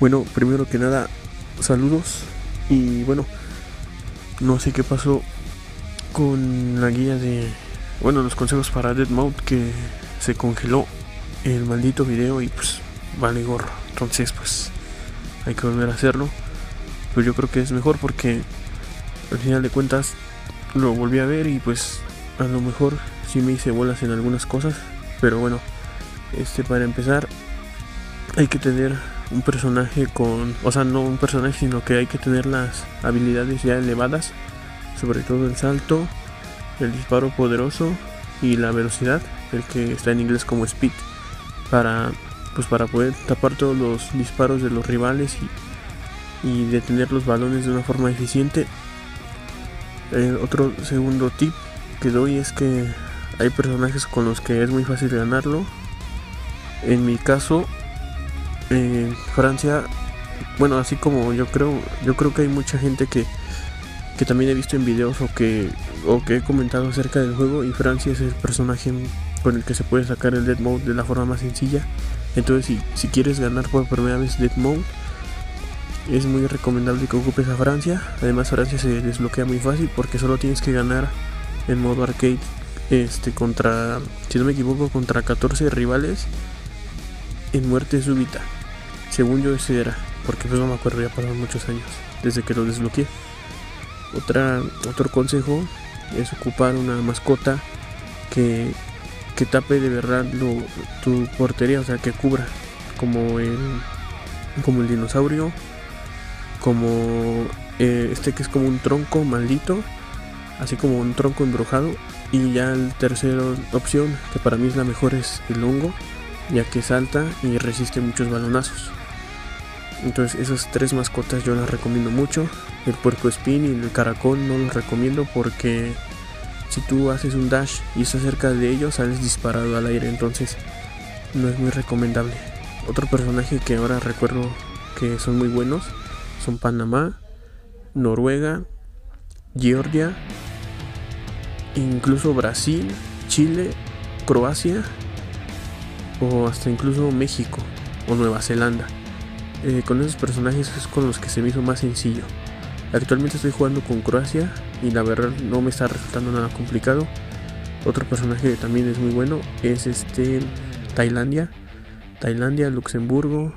Bueno, primero que nada, saludos. Y bueno, no sé qué pasó con la guía de. Bueno, los consejos para Dead Mode que se congeló el maldito video y pues vale gorro. Entonces, pues hay que volver a hacerlo. Pero yo creo que es mejor porque al final de cuentas lo volví a ver y pues a lo mejor sí me hice bolas en algunas cosas. Pero bueno, este para empezar hay que tener un personaje con, o sea, no un personaje, sino que hay que tener las habilidades ya elevadas, sobre todo el salto, el disparo poderoso y la velocidad, el que está en inglés como speed, para pues para poder tapar todos los disparos de los rivales y, y detener los balones de una forma eficiente. Otro segundo tip que doy es que hay personajes con los que es muy fácil ganarlo. En mi caso, en Francia, bueno, así como yo creo, yo creo que hay mucha gente que, que también he visto en videos o que, o que he comentado acerca del juego y Francia es el personaje con el que se puede sacar el Dead Mode de la forma más sencilla. Entonces, si, si quieres ganar por primera vez Dead Mode, es muy recomendable que ocupes a Francia. Además, Francia se desbloquea muy fácil porque solo tienes que ganar en modo arcade este contra, si no me equivoco, contra 14 rivales en muerte súbita. Según yo ese era, porque pues no me acuerdo, ya pasaron muchos años desde que lo desbloqueé. Otra, otro consejo es ocupar una mascota que, que tape de verdad lo, tu portería, o sea, que cubra, como el, como el dinosaurio, como eh, este que es como un tronco maldito, así como un tronco embrujado. Y ya la tercera opción, que para mí es la mejor, es el hongo, ya que salta y resiste muchos balonazos. Entonces esas tres mascotas yo las recomiendo mucho. El puerco espín y el caracol no los recomiendo porque si tú haces un dash y estás cerca de ellos sales disparado al aire. Entonces no es muy recomendable. Otro personaje que ahora recuerdo que son muy buenos son Panamá, Noruega, Georgia, incluso Brasil, Chile, Croacia o hasta incluso México o Nueva Zelanda. Eh, con esos personajes es con los que se me hizo más sencillo. Actualmente estoy jugando con Croacia y la verdad no me está resultando nada complicado. Otro personaje también es muy bueno es este Tailandia. Tailandia, Luxemburgo.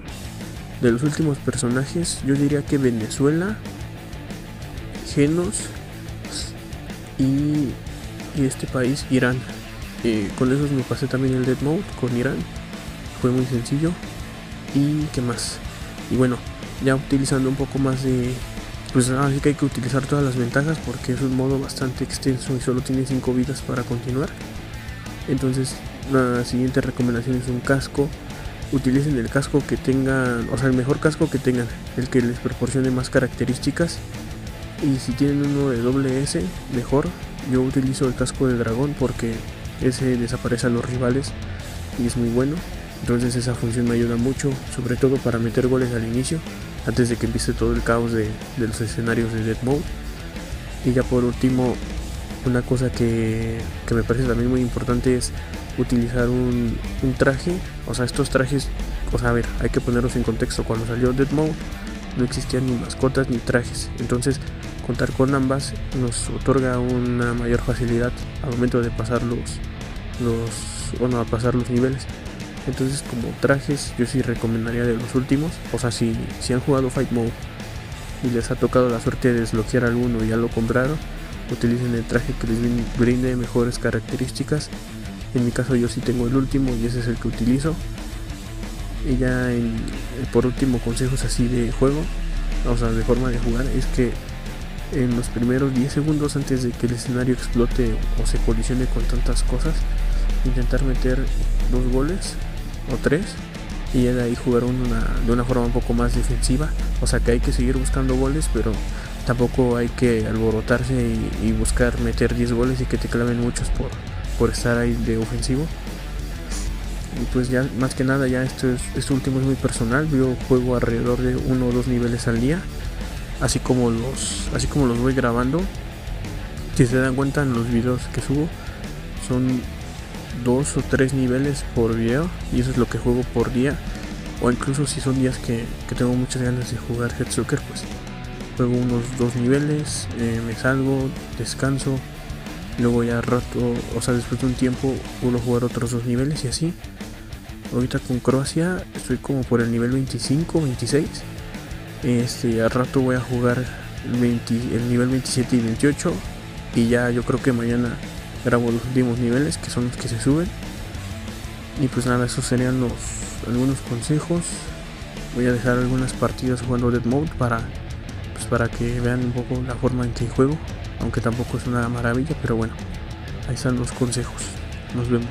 De los últimos personajes, yo diría que Venezuela, Genos y, y este país, Irán. Eh, con esos me pasé también el Dead Mode con Irán. Fue muy sencillo. ¿Y qué más? Y bueno, ya utilizando un poco más de... Pues así que hay que utilizar todas las ventajas porque es un modo bastante extenso y solo tiene 5 vidas para continuar. Entonces la siguiente recomendación es un casco. Utilicen el casco que tengan, o sea, el mejor casco que tengan, el que les proporcione más características. Y si tienen uno de doble S, mejor. Yo utilizo el casco de dragón porque ese desaparece a los rivales y es muy bueno. Entonces esa función me ayuda mucho, sobre todo para meter goles al inicio, antes de que empiece todo el caos de, los escenarios de Dead Mode. Y ya por último, una cosa que, me parece también muy importante es utilizar un, traje. O sea, estos trajes, o sea, a ver, hay que ponerlos en contexto. Cuando salió Dead Mode no existían ni mascotas ni trajes. Entonces contar con ambas nos otorga una mayor facilidad al momento de pasar los, los bueno, a pasar los niveles. Entonces como trajes yo sí recomendaría de los últimos. O sea, si, si han jugado Fight Mode y les ha tocado la suerte de desbloquear alguno y ya lo compraron, utilicen el traje que les brinde mejores características. En mi caso yo sí tengo el último y ese es el que utilizo. Y ya por último consejos así de juego, o sea, de forma de jugar, es que en los primeros 10 segundos antes de que el escenario explote o se colisione con tantas cosas, intentar meter dos goles o tres y de ahí jugar una, de una forma un poco más defensiva. O sea que hay que seguir buscando goles, pero tampoco hay que alborotarse y, buscar meter 10 goles y que te claven muchos por, por estar ahí de ofensivo. Y pues ya más que nada ya esto, es, esto último es muy personal. Yo juego alrededor de uno o dos niveles al día. Así como los, así como los voy grabando. Si se dan cuenta en los videos que subo, son dos o tres niveles por video y eso es lo que juego por día o incluso si son días que, tengo muchas ganas de jugar Head Soccer, pues juego unos dos niveles, eh, me salgo, descanso, luego ya rato, o sea, después de un tiempo vuelvo a jugar otros dos niveles y así. Ahorita con Croacia estoy como por el nivel 25, 26. Este, al rato voy a jugar el nivel 27 y 28 y ya yo creo que mañana grabo los últimos niveles que son los que se suben. Y pues nada esos serían los algunos consejos. Voy a dejar algunas partidas jugando Dead Mode para pues para que vean un poco la forma en que juego aunque tampoco es una maravilla pero bueno ahí están los consejos. Nos vemos